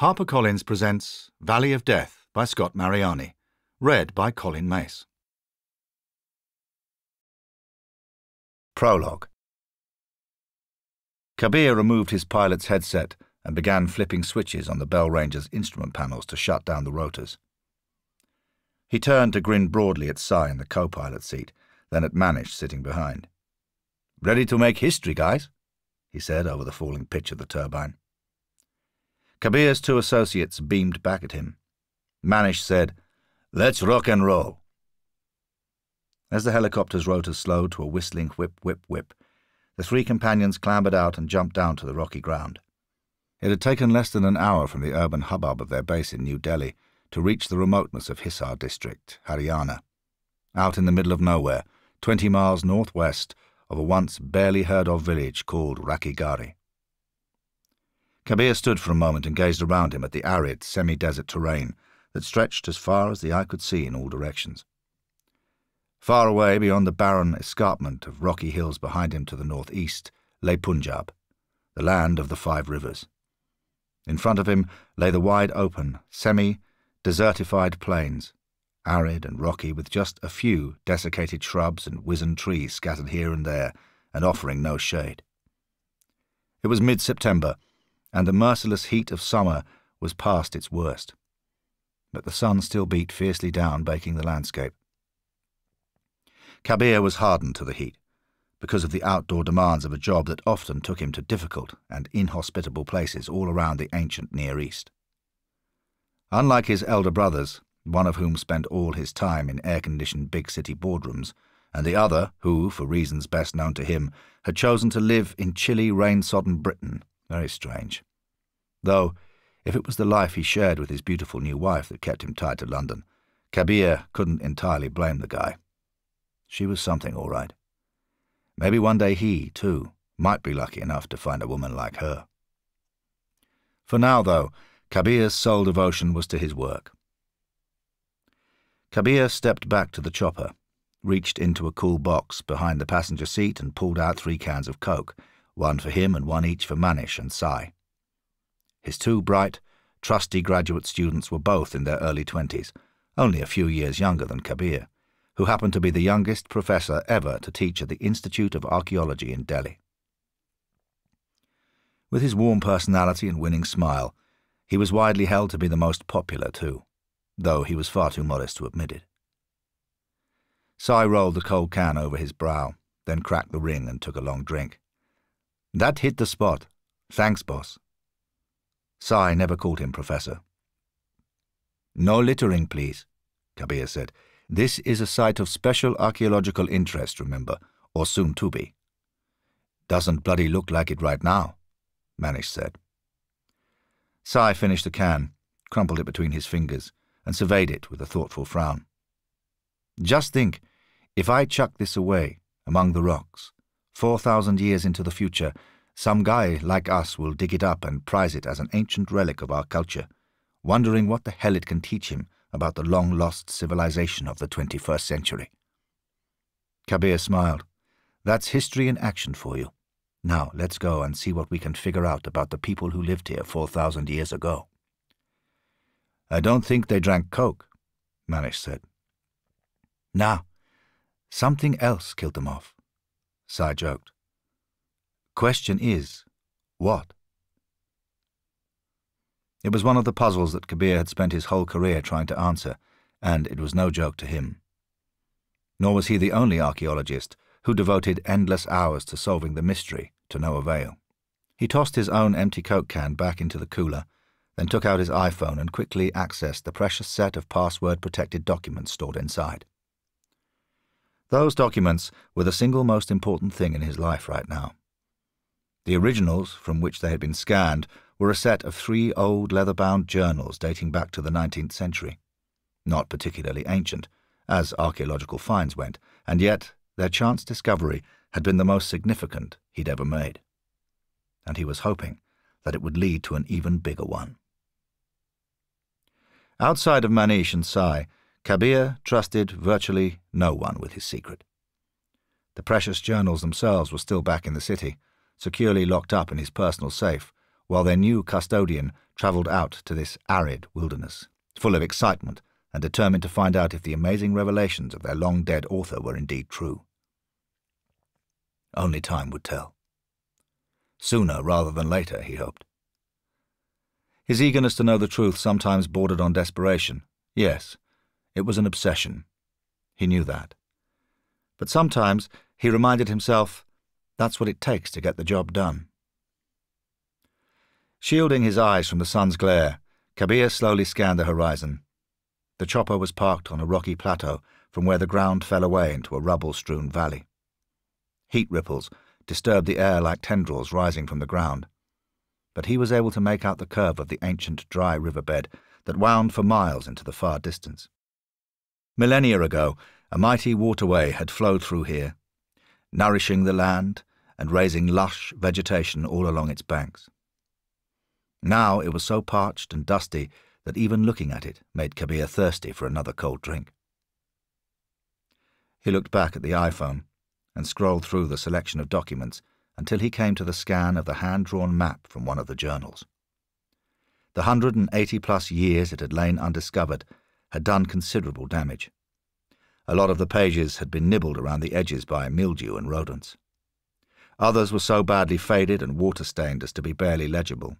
HarperCollins presents Valley of Death by Scott Mariani, read by Colin Mace. Prologue Kabir removed his pilot's headset and began flipping switches on the Bell Ranger's instrument panels to shut down the rotors. He turned to grin broadly at Sai in the co-pilot seat, then at Manish sitting behind. Ready to make history, guys? he said over the falling pitch of the turbine. Kabir's two associates beamed back at him. Manish said, Let's rock and roll. As the helicopter's rotors slowed to a whistling whip, whip, whip, the three companions clambered out and jumped down to the rocky ground. It had taken less than an hour from the urban hubbub of their base in New Delhi to reach the remoteness of Hisar district, Haryana. Out in the middle of nowhere, twenty miles northwest of a once barely heard of village called Rakhigarhi. Kabir stood for a moment and gazed around him at the arid, semi-desert terrain that stretched as far as the eye could see in all directions. Far away beyond the barren escarpment of rocky hills behind him to the northeast lay Punjab, the land of the five rivers. In front of him lay the wide open, semi-desertified plains, arid and rocky with just a few desiccated shrubs and wizened trees scattered here and there and offering no shade. It was mid-September, and the merciless heat of summer was past its worst. But the sun still beat fiercely down, baking the landscape. Kabir was hardened to the heat, because of the outdoor demands of a job that often took him to difficult and inhospitable places all around the ancient Near East. Unlike his elder brothers, one of whom spent all his time in air-conditioned big city boardrooms, and the other, who, for reasons best known to him, had chosen to live in chilly, rain-sodden Britain, very strange. Though, if it was the life he shared with his beautiful new wife that kept him tied to London, Kabir couldn't entirely blame the guy. She was something, all right. Maybe one day he, too, might be lucky enough to find a woman like her. For now, though, Kabir's sole devotion was to his work. Kabir stepped back to the chopper, reached into a cool box behind the passenger seat and pulled out three cans of Coke, one for him and one each for Manish and Sai. His two bright, trusty graduate students were both in their early twenties, only a few years younger than Kabir, who happened to be the youngest professor ever to teach at the Institute of Archaeology in Delhi. With his warm personality and winning smile, he was widely held to be the most popular, too, though he was far too modest to admit it. Sai rolled the cold can over his brow, then cracked the ring and took a long drink. That hit the spot. Thanks, boss. Sai never called him professor. No littering, please, Kabir said. This is a site of special archaeological interest, remember, or soon to be. Doesn't bloody look like it right now, Manish said. Sai finished the can, crumpled it between his fingers, and surveyed it with a thoughtful frown. Just think, if I chuck this away, among the rocks, Four thousand years into the future, some guy like us will dig it up and prize it as an ancient relic of our culture, wondering what the hell it can teach him about the long-lost civilization of the 21st century. Kabir smiled. That's history in action for you. Now, let's go and see what we can figure out about the people who lived here 4,000 years ago. I don't think they drank Coke, Manish said. Nah, something else killed them off. Sai joked. Question is, what? It was one of the puzzles that Kabir had spent his whole career trying to answer, and it was no joke to him. Nor was he the only archaeologist who devoted endless hours to solving the mystery to no avail. He tossed his own empty Coke can back into the cooler, then took out his iPhone and quickly accessed the precious set of password-protected documents stored inside. Those documents were the single most important thing in his life right now. The originals, from which they had been scanned, were a set of three old leather-bound journals dating back to the 19th century. Not particularly ancient, as archaeological finds went, and yet their chance discovery had been the most significant he'd ever made. And he was hoping that it would lead to an even bigger one. Outside of Manish and Sai, Kabir trusted virtually no one with his secret. The precious journals themselves were still back in the city, securely locked up in his personal safe, while their new custodian travelled out to this arid wilderness, full of excitement and determined to find out if the amazing revelations of their long dead author were indeed true. Only time would tell. Sooner rather than later, he hoped. His eagerness to know the truth sometimes bordered on desperation. Yes, it was an obsession. He knew that. But sometimes he reminded himself that's what it takes to get the job done. Shielding his eyes from the sun's glare, Kabir slowly scanned the horizon. The chopper was parked on a rocky plateau from where the ground fell away into a rubble-strewn valley. Heat ripples disturbed the air like tendrils rising from the ground. But he was able to make out the curve of the ancient dry riverbed that wound for miles into the far distance. Millennia ago, a mighty waterway had flowed through here, nourishing the land and raising lush vegetation all along its banks. Now it was so parched and dusty that even looking at it made Kabir thirsty for another cold drink. He looked back at the iPhone and scrolled through the selection of documents until he came to the scan of the hand-drawn map from one of the journals. The hundred and eighty plus years it had lain undiscovered had done considerable damage. A lot of the pages had been nibbled around the edges by mildew and rodents. Others were so badly faded and water-stained as to be barely legible.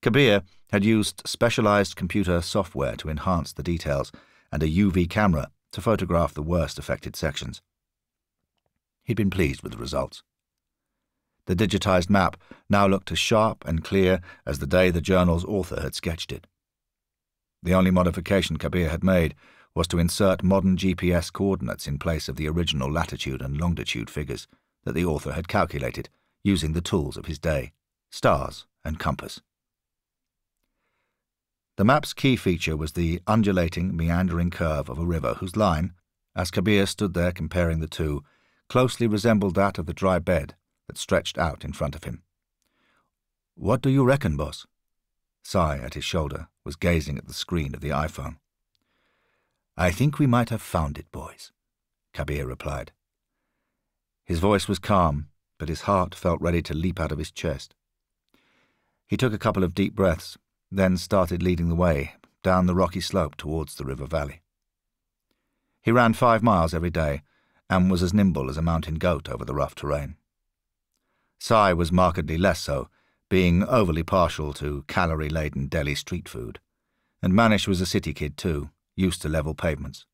Kabir had used specialized computer software to enhance the details and a UV camera to photograph the worst affected sections. He'd been pleased with the results. The digitized map now looked as sharp and clear as the day the journal's author had sketched it. The only modification Kabir had made was to insert modern GPS coordinates in place of the original latitude and longitude figures that the author had calculated using the tools of his day, stars and compass. The map's key feature was the undulating, meandering curve of a river whose line, as Kabir stood there comparing the two, closely resembled that of the dry bed that stretched out in front of him. What do you reckon, boss? Sai, at his shoulder, was gazing at the screen of the iPhone. I think we might have found it, boys, Kabir replied. His voice was calm, but his heart felt ready to leap out of his chest. He took a couple of deep breaths, then started leading the way down the rocky slope towards the river valley. He ran five miles every day, and was as nimble as a mountain goat over the rough terrain. Sai was markedly less so, being overly partial to calorie-laden Delhi street food, and Manish was a city kid too, used to level pavements.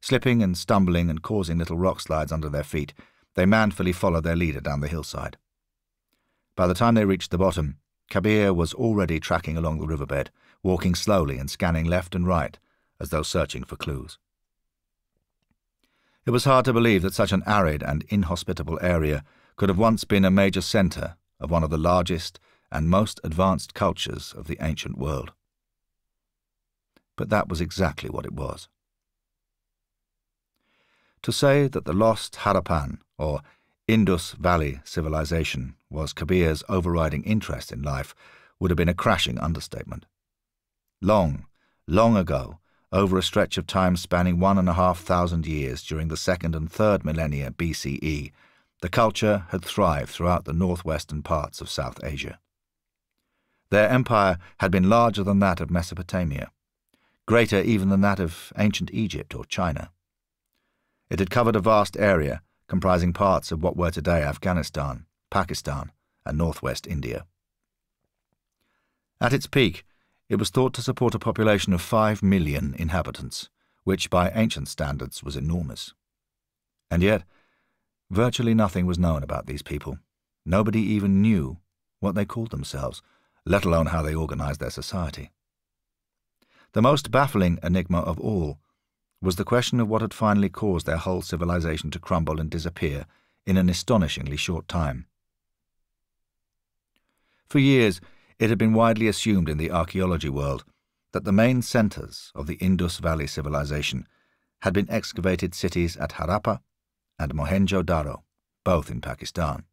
Slipping and stumbling and causing little rock slides under their feet, they manfully followed their leader down the hillside. By the time they reached the bottom, Kabir was already tracking along the riverbed, walking slowly and scanning left and right, as though searching for clues. It was hard to believe that such an arid and inhospitable area could have once been a major centre of one of the largest and most advanced cultures of the ancient world. But that was exactly what it was. To say that the lost Harappan, or Indus Valley civilization, was Kabir's overriding interest in life would have been a crashing understatement. Long, long ago, over a stretch of time spanning one and a half thousand years during the second and third millennia BCE, the culture had thrived throughout the northwestern parts of South Asia. Their empire had been larger than that of Mesopotamia, greater even than that of ancient Egypt or China. It had covered a vast area comprising parts of what were today Afghanistan, Pakistan, and northwest India. At its peak, it was thought to support a population of five million inhabitants, which by ancient standards was enormous. And yet, virtually nothing was known about these people. Nobody even knew what they called themselves, let alone how they organized their society. The most baffling enigma of all was the question of what had finally caused their whole civilization to crumble and disappear in an astonishingly short time. For years, it had been widely assumed in the archaeology world that the main centres of the Indus Valley civilization had been excavated cities at Harappa and Mohenjo-Daro, both in Pakistan.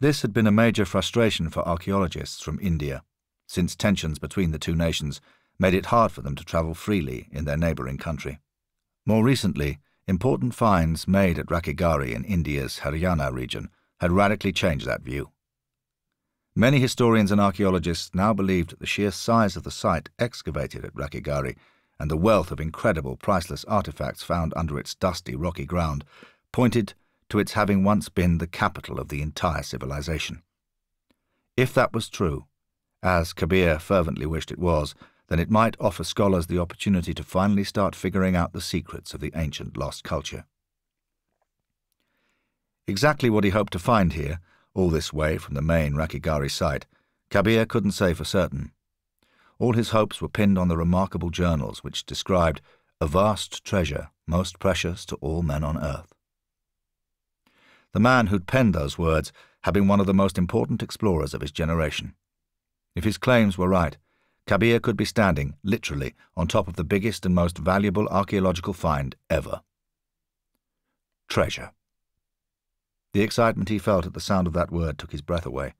This had been a major frustration for archaeologists from India, since tensions between the two nations made it hard for them to travel freely in their neighbouring country. More recently, important finds made at Rakhigarhi in India's Haryana region had radically changed that view. Many historians and archaeologists now believed that the sheer size of the site excavated at Rakhigarhi and the wealth of incredible, priceless artifacts found under its dusty, rocky ground pointed to its having once been the capital of the entire civilization. If that was true, as Kabir fervently wished it was, then it might offer scholars the opportunity to finally start figuring out the secrets of the ancient lost culture. Exactly what he hoped to find here, all this way from the main Rakhigarhi site, Kabir couldn't say for certain. All his hopes were pinned on the remarkable journals which described a vast treasure most precious to all men on earth. The man who'd penned those words had been one of the most important explorers of his generation. If his claims were right, Kabir could be standing, literally, on top of the biggest and most valuable archaeological find ever. Treasure. The excitement he felt at the sound of that word took his breath away.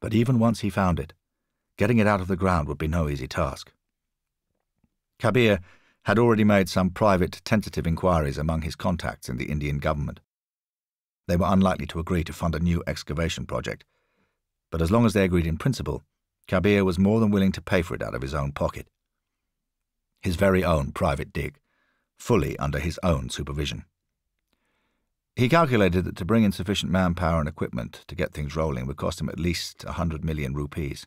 But even once he found it, getting it out of the ground would be no easy task. Kabir had already made some private, tentative inquiries among his contacts in the Indian government. They were unlikely to agree to fund a new excavation project, but as long as they agreed in principle, Kabir was more than willing to pay for it out of his own pocket. His very own private dig, fully under his own supervision. He calculated that to bring in sufficient manpower and equipment to get things rolling would cost him at least a hundred million rupees,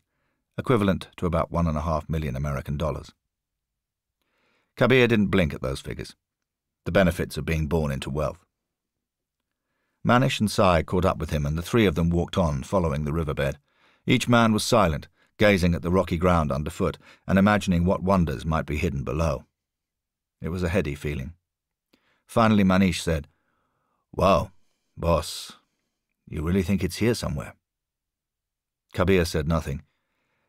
equivalent to about one and a half million American dollars. Kabir didn't blink at those figures, the benefits of being born into wealth. Manish and Sai caught up with him, and the three of them walked on, following the riverbed. Each man was silent, gazing at the rocky ground underfoot and imagining what wonders might be hidden below. It was a heady feeling. Finally, Manish said, Wow, boss, you really think it's here somewhere? Kabir said nothing.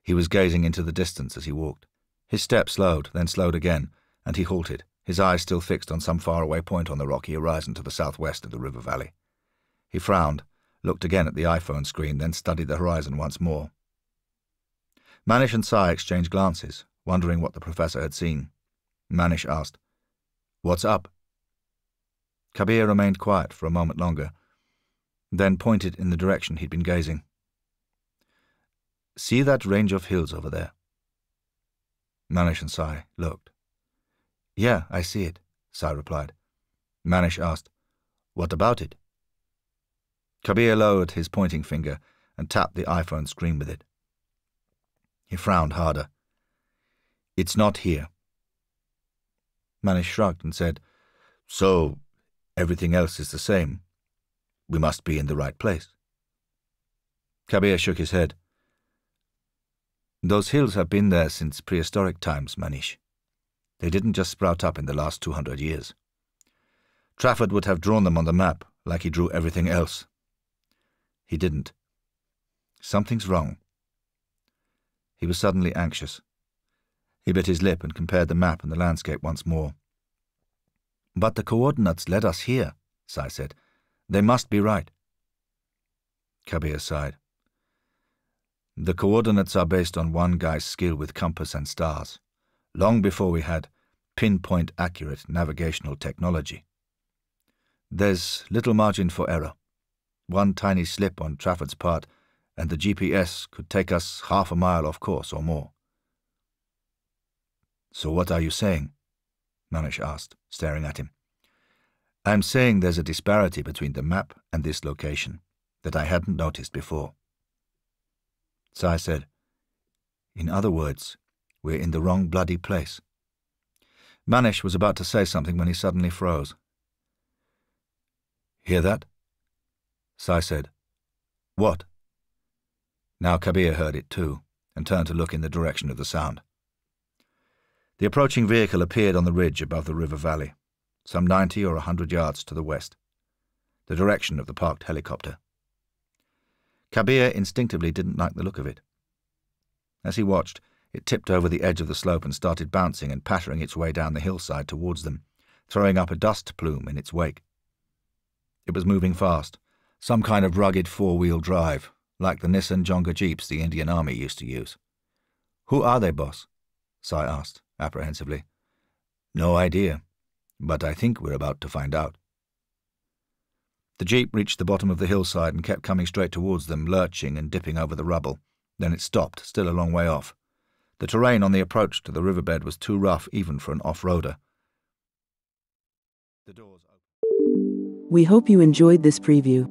He was gazing into the distance as he walked. His step slowed, then slowed again, and he halted, his eyes still fixed on some faraway point on the rocky horizon to the southwest of the river valley. He frowned, looked again at the iPhone screen, then studied the horizon once more. Manish and Sai exchanged glances, wondering what the professor had seen. Manish asked, What's up? Kabir remained quiet for a moment longer, then pointed in the direction he'd been gazing. See that range of hills over there? Manish and Sai looked. Yeah, I see it, Sai replied. Manish asked, What about it? Kabir lowered his pointing finger and tapped the iPhone screen with it. He frowned harder. It's not here. Manish shrugged and said, So, everything else is the same. We must be in the right place. Kabir shook his head. Those hills have been there since prehistoric times, Manish. They didn't just sprout up in the last 200 years. Trafford would have drawn them on the map, like he drew everything else. He didn't. Something's wrong. He was suddenly anxious. He bit his lip and compared the map and the landscape once more. But the coordinates led us here, Sai said. They must be right. Kabir sighed. The coordinates are based on one guy's skill with compass and stars, long before we had pinpoint accurate navigational technology. There's little margin for error. One tiny slip on Trafford's part, and the GPS could take us half a mile off course or more. So what are you saying? Manish asked, staring at him. I'm saying there's a disparity between the map and this location that I hadn't noticed before. Sai said, In other words, we're in the wrong bloody place. Manish was about to say something when he suddenly froze. Hear that? Sai said, What? Now Kabir heard it too, and turned to look in the direction of the sound. The approaching vehicle appeared on the ridge above the river valley, some ninety or a hundred yards to the west, the direction of the parked helicopter. Kabir instinctively didn't like the look of it. As he watched, it tipped over the edge of the slope and started bouncing and pattering its way down the hillside towards them, throwing up a dust plume in its wake. It was moving fast, some kind of rugged four-wheel drive, like the Nissan Jonga jeeps the Indian Army used to use. Who are they, boss? Sai asked, apprehensively. No idea, but I think we're about to find out. The jeep reached the bottom of the hillside and kept coming straight towards them, lurching and dipping over the rubble. Then it stopped, still a long way off. The terrain on the approach to the riverbed was too rough even for an off-roader. We hope you enjoyed this preview.